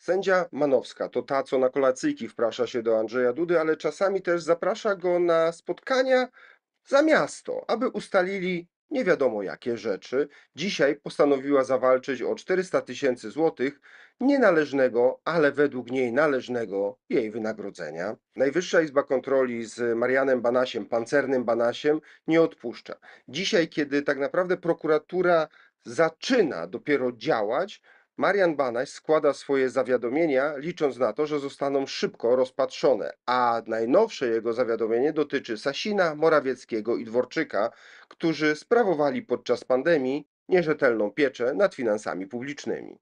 Sędzia Manowska to ta, co na kolacyjki wprasza się do Andrzeja Dudy, ale czasami też zaprasza go na spotkania za miasto, aby ustalili nie wiadomo jakie rzeczy. Dzisiaj postanowiła zawalczyć o 400 tysięcy złotych nienależnego, ale według niej należnego jej wynagrodzenia. Najwyższa Izba Kontroli z Marianem Banasiem, pancernym Banasiem, nie odpuszcza. Dzisiaj, kiedy tak naprawdę prokuratura zaczyna dopiero działać, Marian Banaś składa swoje zawiadomienia, licząc na to, że zostaną szybko rozpatrzone, a najnowsze jego zawiadomienie dotyczy Sasina, Morawieckiego i Dworczyka, którzy sprawowali podczas pandemii nierzetelną pieczę nad finansami publicznymi.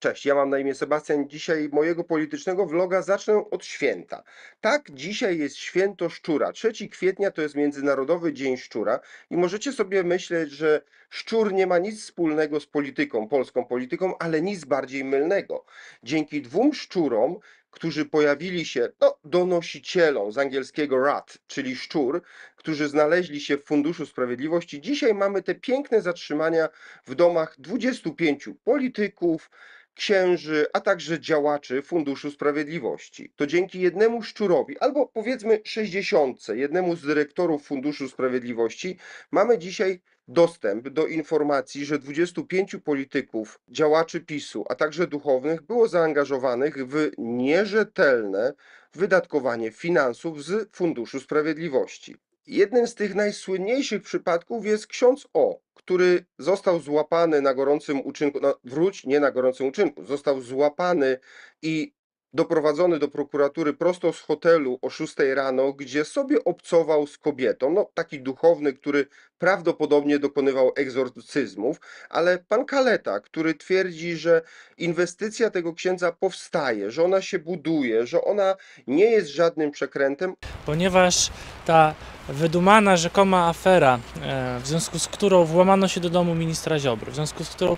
Cześć, ja mam na imię Sebastian. Dzisiaj mojego politycznego vloga zacznę od święta. Tak, dzisiaj jest święto szczura. 3 kwietnia to jest Międzynarodowy Dzień Szczura i możecie sobie myśleć, że szczur nie ma nic wspólnego z polityką, polską polityką, ale nic bardziej mylnego. Dzięki dwóm szczurom, którzy pojawili się, no, donosicielom z angielskiego rat, czyli szczur, którzy znaleźli się w Funduszu Sprawiedliwości, dzisiaj mamy te piękne zatrzymania w domach 25 polityków, księży, a także działaczy Funduszu Sprawiedliwości. To dzięki jednemu szczurowi, albo powiedzmy 60, jednemu z dyrektorów Funduszu Sprawiedliwości, mamy dzisiaj dostęp do informacji, że 25 polityków, działaczy PiSu, a także duchownych było zaangażowanych w nierzetelne wydatkowanie finansów z Funduszu Sprawiedliwości. Jednym z tych najsłynniejszych przypadków jest ksiądz O, który został złapany na gorącym uczynku, no wróć, nie na gorącym uczynku, został złapany i doprowadzony do prokuratury prosto z hotelu o 6 rano, gdzie sobie obcował z kobietą, no taki duchowny, który prawdopodobnie dokonywał egzorcyzmów, ale pan Kaleta, który twierdzi, że inwestycja tego księdza powstaje, że ona się buduje, że ona nie jest żadnym przekrętem, ponieważ ta wydumana rzekoma afera, e, w związku z którą włamano się do domu ministra Ziobry, w związku z którą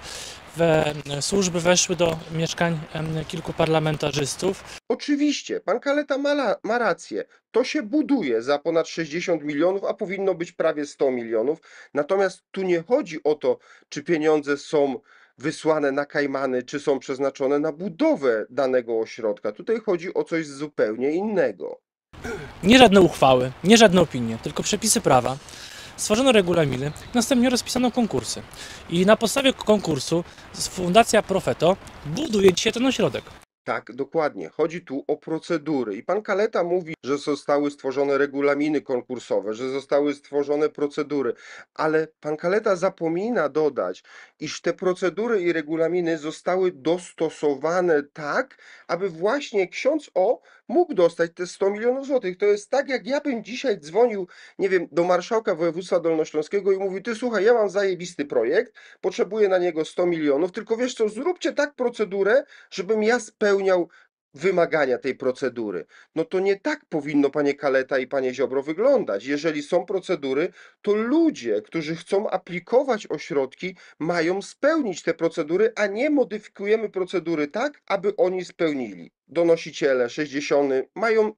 we, służby weszły do mieszkań em, kilku parlamentarzystów, Oczywiście, pan Kaleta ma, ma rację. To się buduje za ponad 60 milionów, a powinno być prawie 100 milionów. Natomiast tu nie chodzi o to, czy pieniądze są wysłane na Kajmany, czy są przeznaczone na budowę danego ośrodka. Tutaj chodzi o coś zupełnie innego. nie żadne uchwały, nie żadne opinie, tylko przepisy prawa. Stworzono regulaminy, następnie rozpisano konkursy. I na podstawie konkursu Fundacja Profeto buduje dzisiaj ten ośrodek. Tak, dokładnie. Chodzi tu o procedury. I pan Kaleta mówi, że zostały stworzone regulaminy konkursowe, że zostały stworzone procedury, ale pan Kaleta zapomina dodać, iż te procedury i regulaminy zostały dostosowane tak, aby właśnie ksiądz O mógł dostać te 100 milionów złotych. To jest tak, jak ja bym dzisiaj dzwonił, nie wiem, do marszałka województwa dolnośląskiego i mówił, ty słuchaj, ja mam zajebisty projekt, potrzebuję na niego 100 milionów, tylko wiesz co, zróbcie tak procedurę, żebym ja spełniał wymagania tej procedury. No to nie tak powinno, panie Kaleta i panie Ziobro, wyglądać. Jeżeli są procedury, to ludzie, którzy chcą aplikować o środki, mają spełnić te procedury, a nie modyfikujemy procedury tak, aby oni spełnili. Donosiciele, 60 mają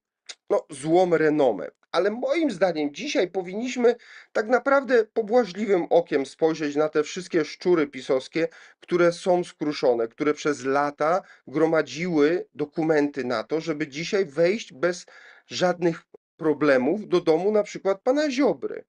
no, złą renomę. Ale moim zdaniem dzisiaj powinniśmy tak naprawdę pobłażliwym okiem spojrzeć na te wszystkie szczury pisowskie, które są skruszone, które przez lata gromadziły dokumenty na to, żeby dzisiaj wejść bez żadnych problemów do domu na przykład pana Ziobry.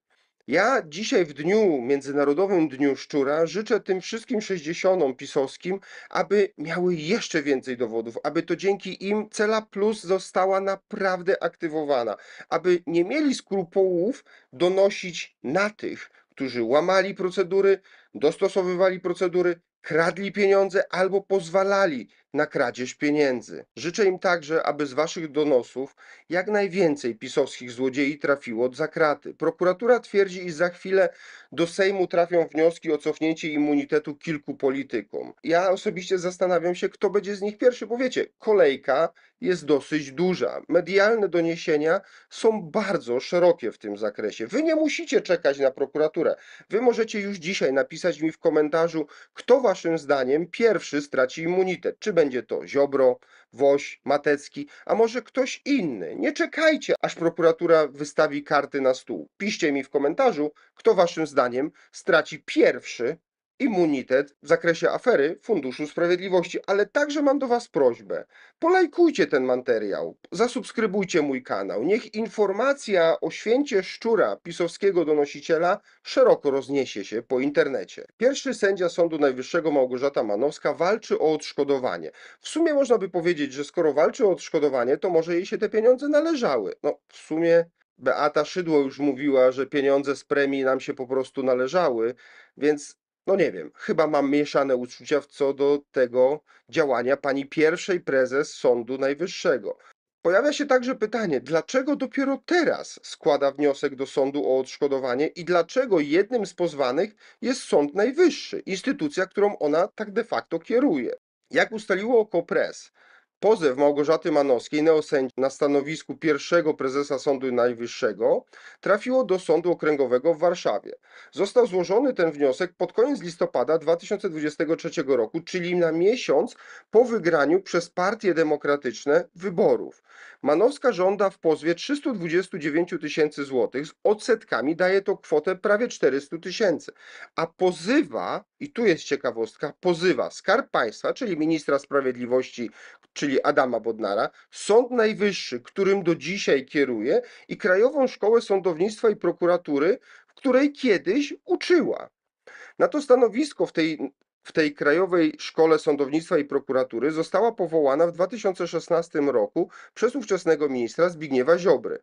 Ja dzisiaj w dniu, Międzynarodowym Dniu Szczura, życzę tym wszystkim 60 pisowskim, aby miały jeszcze więcej dowodów, aby to dzięki im Cela Plus została naprawdę aktywowana, aby nie mieli skrupułów donosić na tych, którzy łamali procedury, dostosowywali procedury, kradli pieniądze albo pozwalali na kradzież pieniędzy. Życzę im także, aby z waszych donosów jak najwięcej pisowskich złodziei trafiło za kraty. Prokuratura twierdzi, iż za chwilę do Sejmu trafią wnioski o cofnięcie immunitetu kilku politykom. Ja osobiście zastanawiam się, kto będzie z nich pierwszy, bo wiecie, kolejka jest dosyć duża. Medialne doniesienia są bardzo szerokie w tym zakresie. Wy nie musicie czekać na prokuraturę. Wy możecie już dzisiaj napisać mi w komentarzu, kto waszym zdaniem pierwszy straci immunitet. Czy będzie będzie to Ziobro, Woś, Matecki, a może ktoś inny. Nie czekajcie, aż prokuratura wystawi karty na stół. Piszcie mi w komentarzu, kto waszym zdaniem straci pierwszy immunitet w zakresie afery Funduszu Sprawiedliwości, ale także mam do Was prośbę. Polajkujcie ten materiał, zasubskrybujcie mój kanał. Niech informacja o święcie szczura pisowskiego donosiciela szeroko rozniesie się po internecie. Pierwszy sędzia Sądu Najwyższego Małgorzata Manowska walczy o odszkodowanie. W sumie można by powiedzieć, że skoro walczy o odszkodowanie, to może jej się te pieniądze należały. No, w sumie Beata Szydło już mówiła, że pieniądze z premii nam się po prostu należały, więc no nie wiem, chyba mam mieszane uczucia co do tego działania pani pierwszej prezes Sądu Najwyższego. Pojawia się także pytanie, dlaczego dopiero teraz składa wniosek do sądu o odszkodowanie i dlaczego jednym z pozwanych jest Sąd Najwyższy, instytucja, którą ona tak de facto kieruje. Jak ustaliło Okopres, pozew Małgorzaty Manowskiej, neosędzi na stanowisku pierwszego prezesa Sądu Najwyższego, trafiło do Sądu Okręgowego w Warszawie. Został złożony ten wniosek pod koniec listopada 2023 roku, czyli na miesiąc po wygraniu przez partie demokratyczne wyborów. Manowska żąda w pozwie 329 tysięcy złotych, z odsetkami daje to kwotę prawie 400 tysięcy, a pozywa, i tu jest ciekawostka, pozywa Skarb Państwa, czyli ministra sprawiedliwości, czyli Adama Bodnara, Sąd Najwyższy, którym do dzisiaj kieruje i Krajową Szkołę Sądownictwa i Prokuratury, w której kiedyś uczyła. Na to stanowisko w tej, w tej Krajowej Szkole Sądownictwa i Prokuratury została powołana w 2016 roku przez ówczesnego ministra Zbigniewa Ziobry,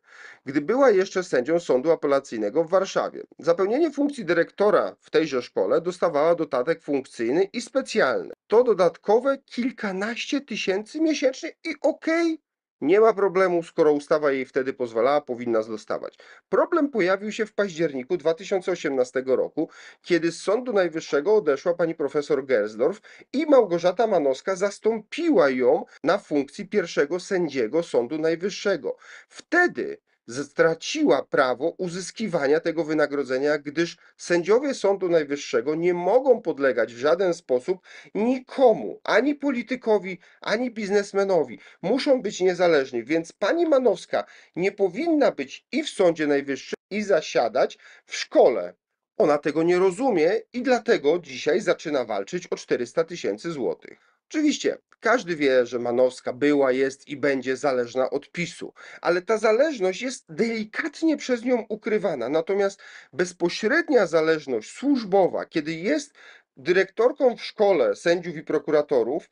gdy była jeszcze sędzią Sądu Apelacyjnego w Warszawie. Za pełnienie funkcji dyrektora w tejże szkole dostawała dodatek funkcyjny i specjalny. To dodatkowe kilkanaście tysięcy miesięcznie i okej, nie ma problemu, skoro ustawa jej wtedy pozwalała, powinna dostawać. Problem pojawił się w październiku 2018 roku, kiedy z Sądu Najwyższego odeszła pani profesor Gersdorf i Małgorzata Manowska zastąpiła ją na funkcji pierwszego sędziego Sądu Najwyższego. Wtedy straciła prawo uzyskiwania tego wynagrodzenia, gdyż sędziowie Sądu Najwyższego nie mogą podlegać w żaden sposób nikomu, ani politykowi, ani biznesmenowi. Muszą być niezależni, więc pani Manowska nie powinna być i w Sądzie Najwyższym, i zasiadać w szkole. Ona tego nie rozumie i dlatego dzisiaj zaczyna walczyć o 400 tysięcy złotych. Oczywiście, każdy wie, że Manowska była, jest i będzie zależna od PiSu, ale ta zależność jest delikatnie przez nią ukrywana. Natomiast bezpośrednia zależność służbowa, kiedy jest dyrektorką w szkole sędziów i prokuratorów,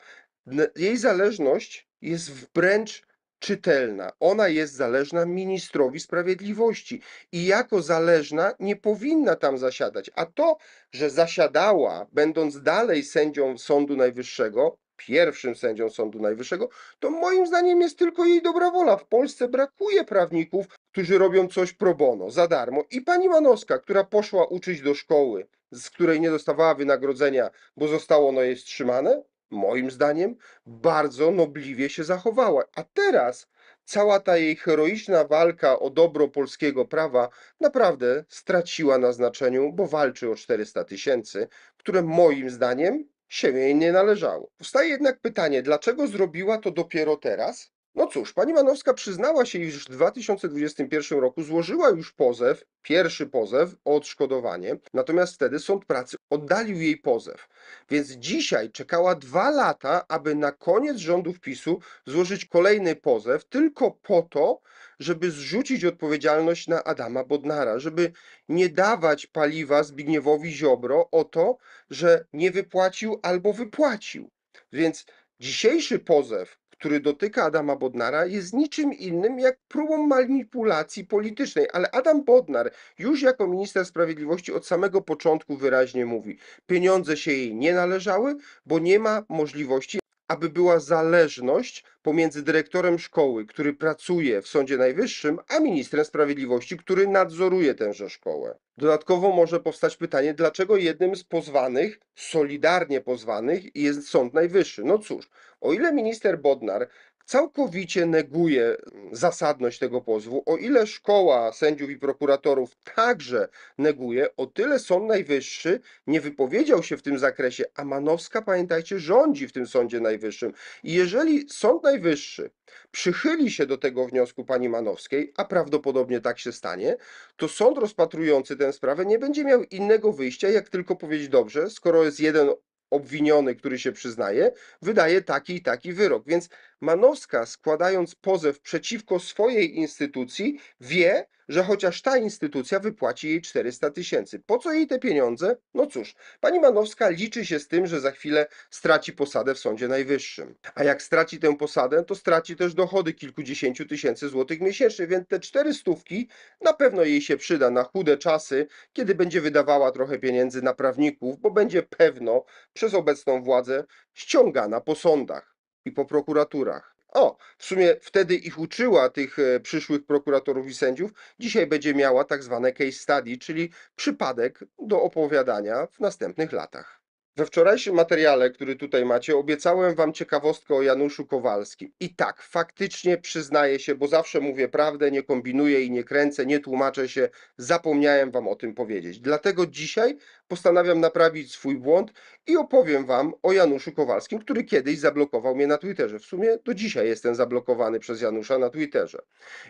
jej zależność jest wręcz czytelna. Ona jest zależna ministrowi sprawiedliwości i jako zależna nie powinna tam zasiadać. A to, że zasiadała, będąc dalej sędzią Sądu Najwyższego, pierwszym sędzią Sądu Najwyższego, to moim zdaniem jest tylko jej dobra wola. W Polsce brakuje prawników, którzy robią coś pro bono, za darmo. I pani Manowska, która poszła uczyć do szkoły, z której nie dostawała wynagrodzenia, bo zostało ono jej wstrzymane, moim zdaniem bardzo nobliwie się zachowała. A teraz cała ta jej heroiczna walka o dobro polskiego prawa naprawdę straciła na znaczeniu, bo walczy o 400 tysięcy, które moim zdaniem się jej nie należało. Powstaje jednak pytanie, dlaczego zrobiła to dopiero teraz? No cóż, pani Manowska przyznała się, iż w 2021 roku złożyła już pozew, pierwszy pozew o odszkodowanie, natomiast wtedy Sąd Pracy oddalił jej pozew. Więc dzisiaj czekała dwa lata, aby na koniec rządów PiSu złożyć kolejny pozew, tylko po to, żeby zrzucić odpowiedzialność na Adama Bodnara, żeby nie dawać paliwa Zbigniewowi Ziobro o to, że nie wypłacił albo wypłacił. Więc dzisiejszy pozew, który dotyka Adama Bodnara, jest niczym innym jak próbą manipulacji politycznej. Ale Adam Bodnar już jako minister sprawiedliwości od samego początku wyraźnie mówi: pieniądze się jej nie należały, bo nie ma możliwości, aby była zależność pomiędzy dyrektorem szkoły, który pracuje w Sądzie Najwyższym, a ministrem sprawiedliwości, który nadzoruje tęże szkołę. Dodatkowo może powstać pytanie, dlaczego jednym z pozwanych, solidarnie pozwanych, jest Sąd Najwyższy. No cóż, o ile minister Bodnar całkowicie neguje zasadność tego pozwu. O ile szkoła sędziów i prokuratorów także neguje, o tyle Sąd Najwyższy nie wypowiedział się w tym zakresie, a Manowska, pamiętajcie, rządzi w tym Sądzie Najwyższym. I jeżeli Sąd Najwyższy przychyli się do tego wniosku pani Manowskiej, a prawdopodobnie tak się stanie, to sąd rozpatrujący tę sprawę nie będzie miał innego wyjścia, jak tylko powiedzieć dobrze, skoro jest jeden obwiniony, który się przyznaje, wydaje taki i taki wyrok. Więc Manowska, składając pozew przeciwko swojej instytucji, wie, że chociaż ta instytucja wypłaci jej 400 tysięcy. Po co jej te pieniądze? No cóż, pani Manowska liczy się z tym, że za chwilę straci posadę w Sądzie Najwyższym. A jak straci tę posadę, to straci też dochody kilkudziesięciu tysięcy złotych miesięcznie, więc te cztery stówki na pewno jej się przyda na chude czasy, kiedy będzie wydawała trochę pieniędzy na prawników, bo będzie pewno przez obecną władzę ściągana po sądach i po prokuraturach. O, w sumie wtedy ich uczyła, tych e, przyszłych prokuratorów i sędziów. Dzisiaj będzie miała tak zwane case study, czyli przypadek do opowiadania w następnych latach. We wczorajszym materiale, który tutaj macie, obiecałem wam ciekawostkę o Januszu Kowalskim. I tak, faktycznie przyznaję się, bo zawsze mówię prawdę, nie kombinuję i nie kręcę, nie tłumaczę się, zapomniałem wam o tym powiedzieć. Dlatego dzisiaj postanawiam naprawić swój błąd i opowiem wam o Januszu Kowalskim, który kiedyś zablokował mnie na Twitterze. W sumie do dzisiaj jestem zablokowany przez Janusza na Twitterze.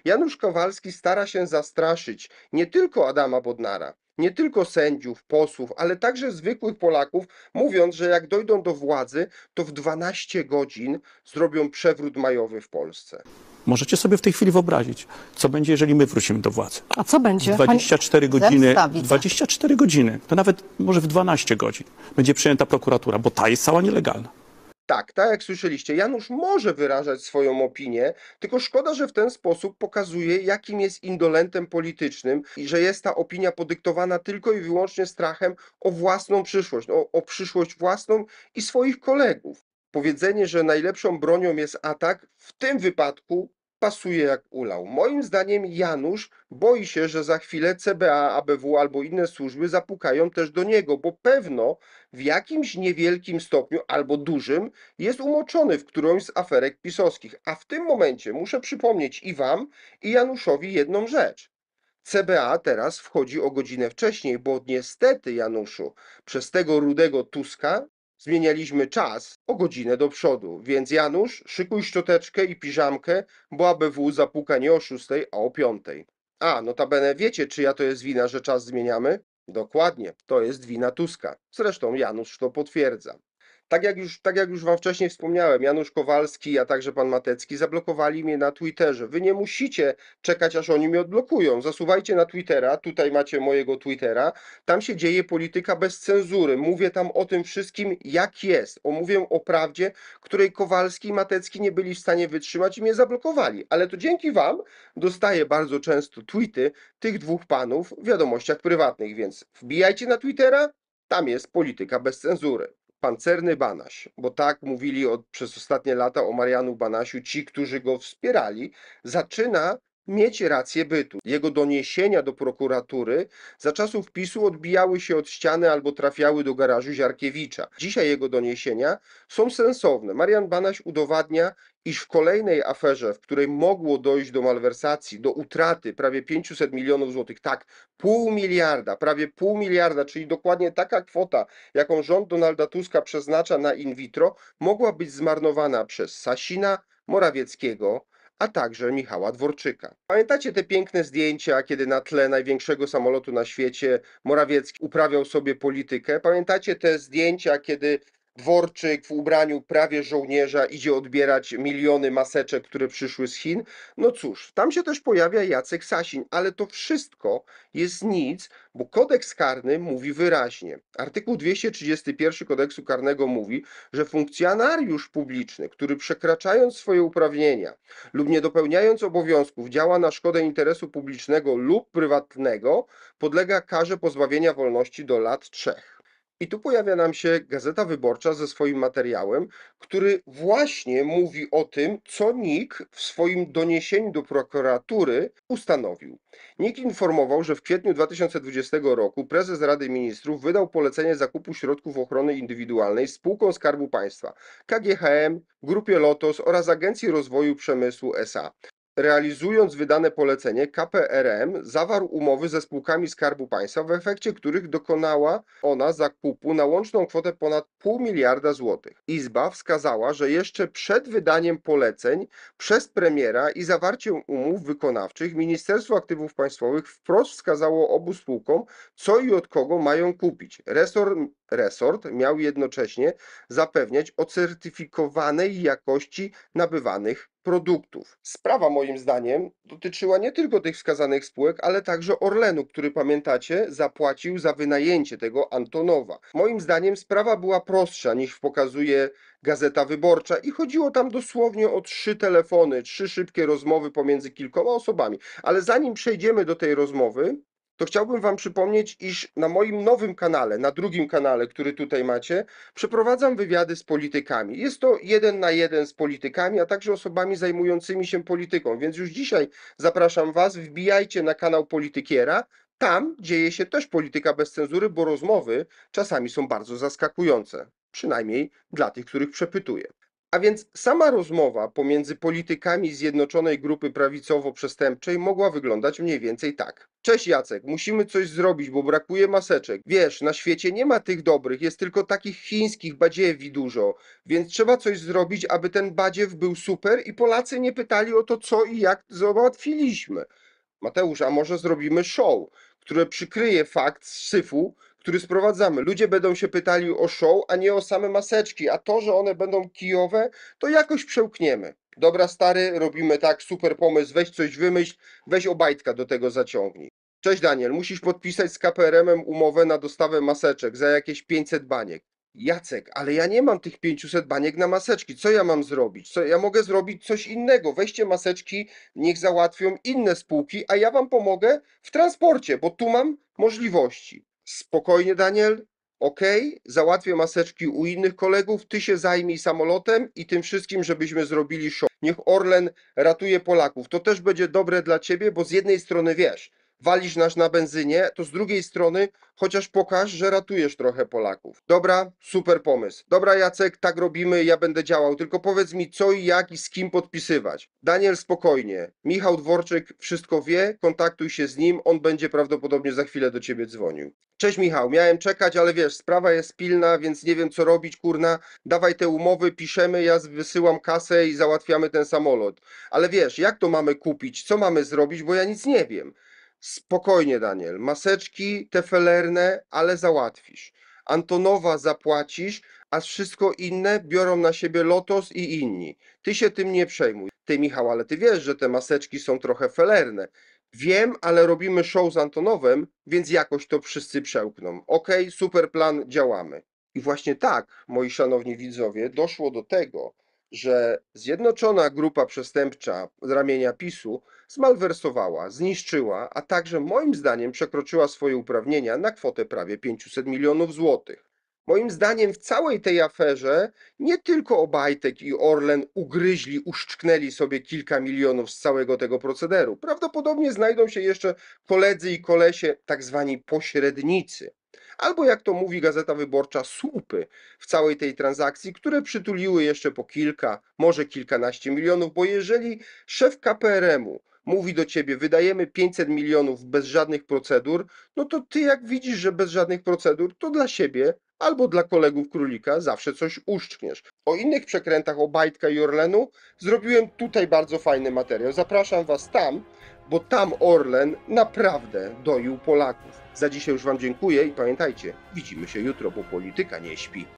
Janusz Kowalski stara się zastraszyć nie tylko Adama Bodnara, nie tylko sędziów, posłów, ale także zwykłych Polaków, mówiąc, że jak dojdą do władzy, to w 12 godzin zrobią przewrót majowy w Polsce. Możecie sobie w tej chwili wyobrazić, co będzie, jeżeli my wrócimy do władzy. A co będzie? 24 godziny, Zemsta widzę. 24 godziny, to nawet może w 12 godzin będzie przejęta prokuratura, bo ta jest cała nielegalna. Tak, tak jak słyszeliście, Janusz może wyrażać swoją opinię, tylko szkoda, że w ten sposób pokazuje, jakim jest indolentem politycznym i że jest ta opinia podyktowana tylko i wyłącznie strachem o własną przyszłość, o, o przyszłość własną i swoich kolegów. Powiedzenie, że najlepszą bronią jest atak, w tym wypadku pasuje jak ulał. Moim zdaniem Janusz boi się, że za chwilę CBA, ABW albo inne służby zapukają też do niego, bo pewno w jakimś niewielkim stopniu albo dużym jest umoczony w którąś z aferek pisowskich. A w tym momencie muszę przypomnieć i wam, i Januszowi jedną rzecz. CBA teraz wchodzi o godzinę wcześniej, bo niestety, Januszu, przez tego rudego Tuska zmienialiśmy czas o godzinę do przodu. Więc Janusz, szykuj szczoteczkę i piżamkę, bo ABW zapuka nie o 6, a o 5. A, notabene wiecie, czyja to jest wina, że czas zmieniamy? Dokładnie, to jest wina Tuska. Zresztą Janusz to potwierdza. Tak jak, już, tak jak już Wam wcześniej wspomniałem, Janusz Kowalski, a także Pan Matecki zablokowali mnie na Twitterze. Wy nie musicie czekać, aż oni mnie odblokują. Zasuwajcie na Twittera, tutaj macie mojego Twittera. Tam się dzieje polityka bez cenzury. Mówię tam o tym wszystkim, jak jest. O, mówię o prawdzie, której Kowalski i Matecki nie byli w stanie wytrzymać i mnie zablokowali. Ale to dzięki Wam dostaję bardzo często tweety tych dwóch panów w wiadomościach prywatnych, więc wbijajcie na Twittera, tam jest polityka bez cenzury. Pancerny Banaś, bo tak mówili od, przez ostatnie lata o Marianu Banasiu ci, którzy go wspierali, zaczyna mieć rację bytu. Jego doniesienia do prokuratury za czasów PiSu odbijały się od ściany albo trafiały do garażu Ziarkiewicza. Dzisiaj jego doniesienia są sensowne. Marian Banaś udowadnia, iż w kolejnej aferze, w której mogło dojść do malwersacji, do utraty prawie 500 milionów złotych, tak, pół miliarda, prawie pół miliarda, czyli dokładnie taka kwota, jaką rząd Donalda Tuska przeznacza na in vitro, mogła być zmarnowana przez Sasina, Morawieckiego, a także Michała Dworczyka. Pamiętacie te piękne zdjęcia, kiedy na tle największego samolotu na świecie Morawiecki uprawiał sobie politykę? Pamiętacie te zdjęcia, kiedy Dworczyk w ubraniu prawie żołnierza idzie odbierać miliony maseczek, które przyszły z Chin? No cóż, tam się też pojawia Jacek Sasin, ale to wszystko jest nic, bo kodeks karny mówi wyraźnie. Artykuł 231 kodeksu karnego mówi, że funkcjonariusz publiczny, który przekraczając swoje uprawnienia lub nie dopełniając obowiązków działa na szkodę interesu publicznego lub prywatnego, podlega karze pozbawienia wolności do lat trzech. I tu pojawia nam się Gazeta Wyborcza ze swoim materiałem, który właśnie mówi o tym, co NIK w swoim doniesieniu do prokuratury ustanowił. NIK informował, że w kwietniu 2020 roku prezes Rady Ministrów wydał polecenie zakupu środków ochrony indywidualnej spółkom Skarbu Państwa, KGHM, Grupie Lotos oraz Agencji Rozwoju Przemysłu SA. Realizując wydane polecenie, KPRM zawarł umowy ze spółkami Skarbu Państwa, w efekcie których dokonała ona zakupu na łączną kwotę ponad pół miliarda złotych. Izba wskazała, że jeszcze przed wydaniem poleceń przez premiera i zawarciem umów wykonawczych Ministerstwo Aktywów Państwowych wprost wskazało obu spółkom, co i od kogo mają kupić. Resort, resort miał jednocześnie zapewniać o certyfikowanej jakości nabywanych produktów. Sprawa moim zdaniem dotyczyła nie tylko tych wskazanych spółek, ale także Orlenu, który pamiętacie, zapłacił za wynajęcie tego Antonowa. Moim zdaniem sprawa była prostsza niż pokazuje Gazeta Wyborcza i chodziło tam dosłownie o trzy telefony, trzy szybkie rozmowy pomiędzy kilkoma osobami. Ale zanim przejdziemy do tej rozmowy, to chciałbym Wam przypomnieć, iż na moim nowym kanale, na drugim kanale, który tutaj macie, przeprowadzam wywiady z politykami. Jest to jeden na jeden z politykami, a także osobami zajmującymi się polityką, więc już dzisiaj zapraszam Was, wbijajcie na kanał Politykiera. Tam dzieje się też polityka bez cenzury, bo rozmowy czasami są bardzo zaskakujące. Przynajmniej dla tych, których przepytuję. A więc sama rozmowa pomiędzy politykami Zjednoczonej Grupy Prawicowo-Przestępczej mogła wyglądać mniej więcej tak. Cześć Jacek, musimy coś zrobić, bo brakuje maseczek. Wiesz, na świecie nie ma tych dobrych, jest tylko takich chińskich badziewi dużo, więc trzeba coś zrobić, aby ten badziew był super i Polacy nie pytali o to, co i jak załatwiliśmy. Mateusz, a może zrobimy show, które przykryje fakt syfu, który sprowadzamy. Ludzie będą się pytali o show, a nie o same maseczki, a to, że one będą kijowe, to jakoś przełkniemy. Dobra, stary, robimy tak, super pomysł, weź coś wymyśl, weź Obajtka do tego zaciągnij. Cześć Daniel, musisz podpisać z KPRM-em umowę na dostawę maseczek za jakieś 500 baniek. Jacek, ale ja nie mam tych 500 baniek na maseczki. Co ja mam zrobić? Co ja mogę zrobić coś innego? Weźcie maseczki, niech załatwią inne spółki, a ja wam pomogę w transporcie, bo tu mam możliwości. Spokojnie, Daniel. Okej, załatwię maseczki u innych kolegów, ty się zajmij samolotem i tym wszystkim, żebyśmy zrobili show. Niech Orlen ratuje Polaków. To też będzie dobre dla ciebie, bo z jednej strony wiesz, walisz nas na benzynie, to z drugiej strony chociaż pokaż, że ratujesz trochę Polaków. Dobra, super pomysł. Dobra, Jacek, tak robimy, ja będę działał, tylko powiedz mi co i jak i z kim podpisywać. Daniel, spokojnie. Michał Dworczyk wszystko wie, kontaktuj się z nim, on będzie prawdopodobnie za chwilę do ciebie dzwonił. Cześć Michał, miałem czekać, ale wiesz, sprawa jest pilna, więc nie wiem co robić, kurna. Dawaj te umowy, piszemy, ja wysyłam kasę i załatwiamy ten samolot. Ale wiesz, jak to mamy kupić, co mamy zrobić, bo ja nic nie wiem. Spokojnie, Daniel. Maseczki te felerne, ale załatwisz. Antonowa zapłacisz, a wszystko inne biorą na siebie Lotos i inni. Ty się tym nie przejmuj. Ty, Michał, ale ty wiesz, że te maseczki są trochę felerne. Wiem, ale robimy show z Antonowem, więc jakoś to wszyscy przełkną. Okej, super plan, działamy. I właśnie tak, moi szanowni widzowie, doszło do tego, że Zjednoczona Grupa Przestępcza z ramienia PiSu zmalwersowała, zniszczyła, a także moim zdaniem przekroczyła swoje uprawnienia na kwotę prawie 500 milionów złotych. Moim zdaniem w całej tej aferze nie tylko Obajtek i Orlen ugryźli, uszczknęli sobie kilka milionów z całego tego procederu. Prawdopodobnie znajdą się jeszcze koledzy i kolesie, tak zwani pośrednicy. Albo jak to mówi Gazeta Wyborcza, słupy w całej tej transakcji, które przytuliły jeszcze po kilka, może kilkanaście milionów, bo jeżeli szef KPRM-u mówi do ciebie, wydajemy 500 milionów bez żadnych procedur, no to ty jak widzisz, że bez żadnych procedur, to dla siebie albo dla kolegów królika zawsze coś uszczkniesz. O innych przekrętach Obajtka i Orlenu zrobiłem tutaj bardzo fajny materiał. Zapraszam was tam, bo tam Orlen naprawdę doił Polaków. Za dzisiaj już wam dziękuję i pamiętajcie, widzimy się jutro, bo polityka nie śpi.